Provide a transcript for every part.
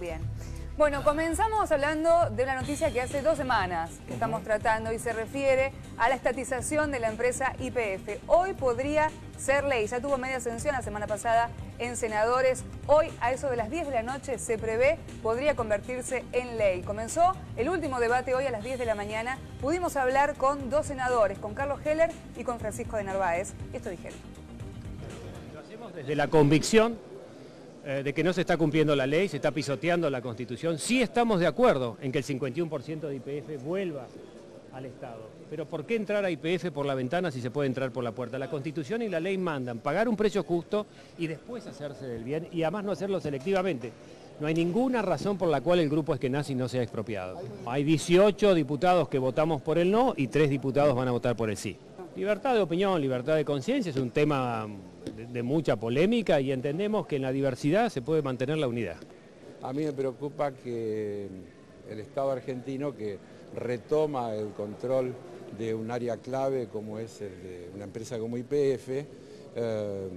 Bien. Bueno, comenzamos hablando de una noticia que hace dos semanas que estamos tratando y se refiere a la estatización de la empresa IPF. Hoy podría ser ley, ya tuvo media ascensión la semana pasada en senadores. Hoy, a eso de las 10 de la noche, se prevé podría convertirse en ley. Comenzó el último debate hoy a las 10 de la mañana. Pudimos hablar con dos senadores, con Carlos Heller y con Francisco de Narváez. Esto dijeron. Lo hacemos desde la convicción eh, de que no se está cumpliendo la ley, se está pisoteando la Constitución. Sí estamos de acuerdo en que el 51% de IPF vuelva al Estado. Pero ¿por qué entrar a IPF por la ventana si se puede entrar por la puerta? La Constitución y la ley mandan pagar un precio justo y después hacerse del bien y además no hacerlo selectivamente. No hay ninguna razón por la cual el grupo Eskenazi no sea expropiado. Hay 18 diputados que votamos por el no y 3 diputados van a votar por el sí. Libertad de opinión, libertad de conciencia es un tema de, mucha polémica y entendemos que en la diversidad se puede mantener la unidad. A mí me preocupa que el Estado argentino que retoma el control de un área clave como es el de una empresa como YPF, eh,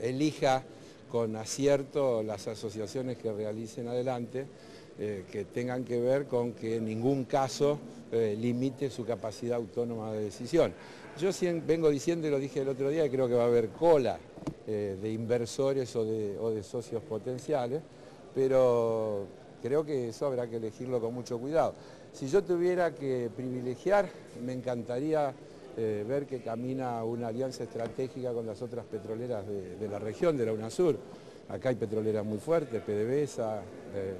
elija con acierto las asociaciones que realicen adelante, eh, que tengan que ver con que en ningún caso eh, limite su capacidad autónoma de decisión. Yo vengo diciendo, y lo dije el otro día, que creo que va a haber cola eh, de inversores o de, socios potenciales, pero creo que eso habrá que elegirlo con mucho cuidado. Si yo tuviera que privilegiar, me encantaría eh, ver que camina una alianza estratégica con las otras petroleras de, la región, de la UNASUR. Acá hay petroleras muy fuertes, PDVSA,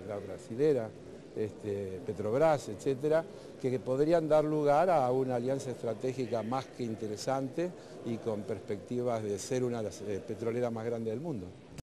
la brasilera, este, Petrobras, etcétera, que podrían dar lugar a una alianza estratégica más que interesante y con perspectivas de ser una de las eh, petroleras más grandes del mundo.